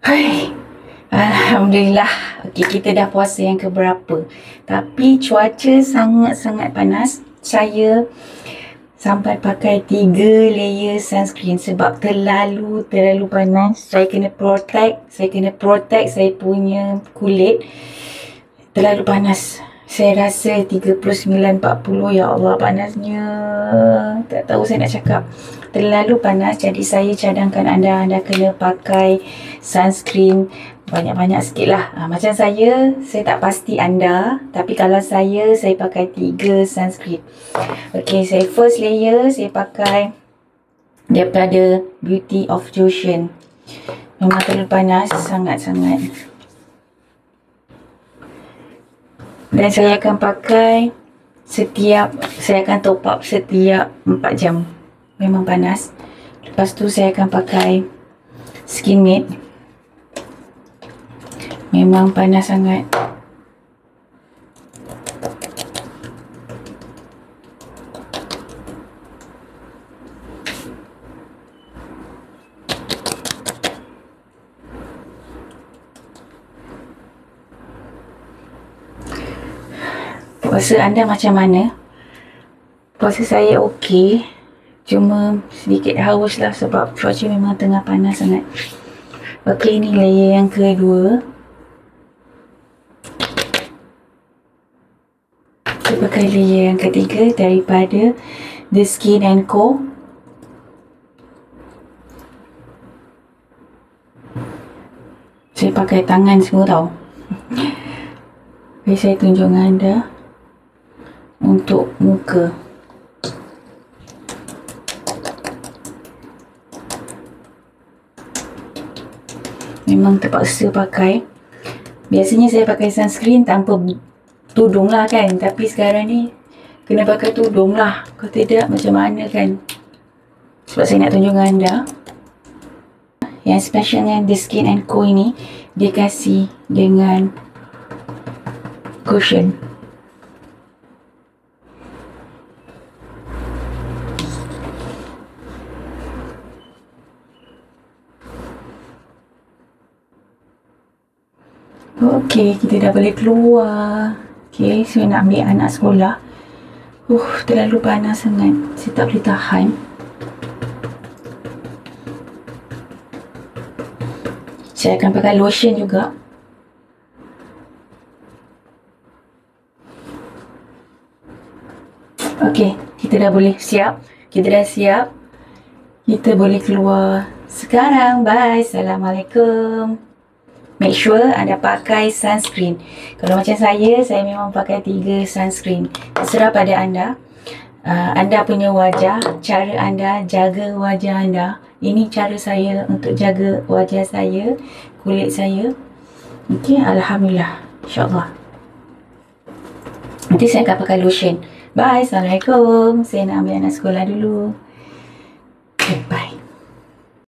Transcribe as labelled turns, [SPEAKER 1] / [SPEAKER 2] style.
[SPEAKER 1] Hai. Alhamdulillah. Okey, kita dah puasa yang keberapa. Tapi cuaca sangat-sangat panas. Saya sampai pakai tiga layer sunscreen sebab terlalu terlalu panas. Saya kena protect, saya kena protect saya punya kulit. Terlalu panas. Saya rasa 39-40 ya Allah panasnya. Tak tahu saya nak cakap. Terlalu panas jadi saya cadangkan anda. Anda kena pakai sunscreen banyak-banyak sikit lah ha, macam saya saya tak pasti anda tapi kalau saya saya pakai tiga sunscreen. Ok saya first layer saya pakai daripada Beauty of Joseon memang terlalu panas sangat-sangat dan saya akan pakai setiap saya akan top up setiap 4 jam. Memang panas. Lepas tu saya akan pakai skin mate. Memang panas sangat Puasa anda macam mana? Puasa saya okey. Cuma sedikit haus lah sebab cuaca memang tengah panas sangat. Okey, ini layer yang kedua. Kita pakai layer yang ketiga daripada The Skin and Co. Saya pakai tangan semua tau. Okay, saya tunjuk dengan anda untuk muka. memang terpaksa pakai. Biasanya saya pakai sunscreen tanpa tudung lah kan. Tapi sekarang ni kena pakai tudung lah. Kalau tidak macam mana kan. Sebab saya nak tunjuk dengan anda. Yang specialnya The Skin Co ini. Dia kasih dengan cushion Okey, kita dah boleh keluar. Okey, saya nak ambil anak sekolah. Uh, terlalu panas sangat. Saya tak boleh tahan. Saya akan pakai lotion juga. Okey, kita dah boleh siap. Kita dah siap. Kita boleh keluar sekarang. Bye. Assalamualaikum make sure anda pakai sunscreen. Kalau macam saya, saya memang pakai tiga sunscreen. Terserah pada anda. Uh, anda punya wajah, cara anda jaga wajah anda. Ini cara saya untuk jaga wajah saya, kulit saya. Okey, Alhamdulillah. InsyaAllah. Nanti saya akan pakai lotion. Bye. Assalamualaikum. Saya nak ambil anak sekolah dulu. Okay, bye.